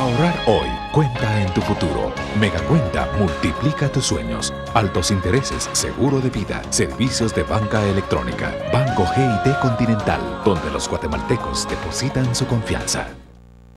Ahorrar hoy cuenta en tu futuro. Megacuenta multiplica tus sueños. Altos intereses, seguro de vida, servicios de banca electrónica. Banco GIT Continental, donde los guatemaltecos depositan su confianza.